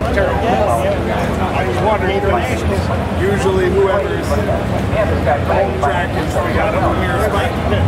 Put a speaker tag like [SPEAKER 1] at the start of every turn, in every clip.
[SPEAKER 1] Terrible. I was wondering, if usually whoever's home track is
[SPEAKER 2] the
[SPEAKER 3] guy from here is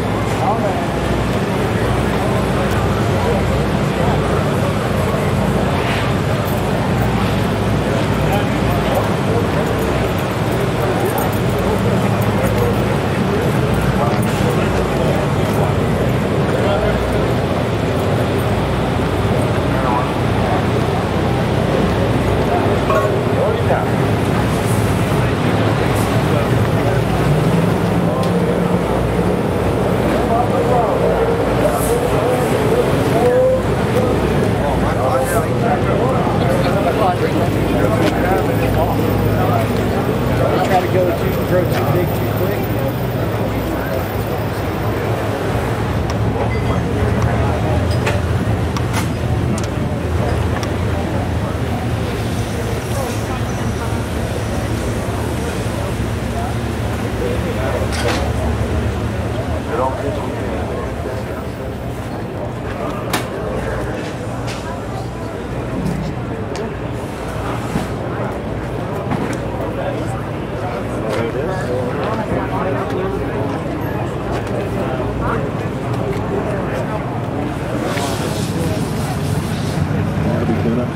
[SPEAKER 3] grow too big too quick.
[SPEAKER 4] That'll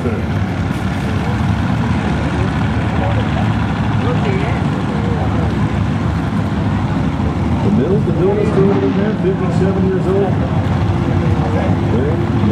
[SPEAKER 4] The middle's been doing this for a little bit, 57 years old. 19.